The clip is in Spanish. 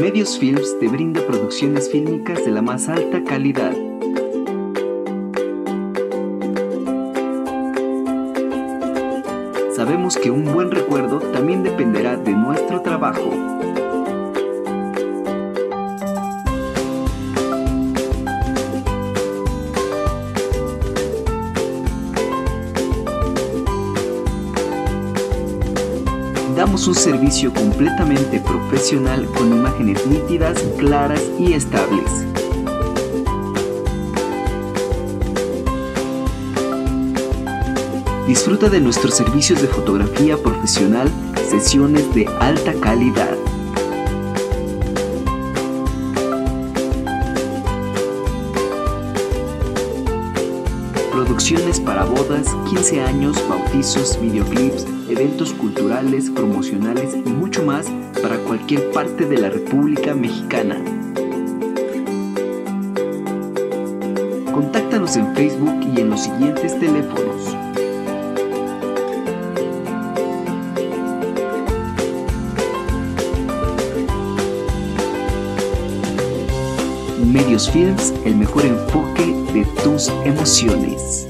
Medios Films te brinda producciones fílmicas de la más alta calidad. Sabemos que un buen recuerdo también dependerá de nuestro trabajo. Damos un servicio completamente profesional con imágenes claras y estables. Disfruta de nuestros servicios de fotografía profesional, sesiones de alta calidad. Producciones para bodas, 15 años, bautizos, videoclips, eventos culturales, promocionales y mucho más para cualquier parte de la República Mexicana. Contáctanos en Facebook y en los siguientes teléfonos. Medios Films, el mejor enfoque de tus emociones.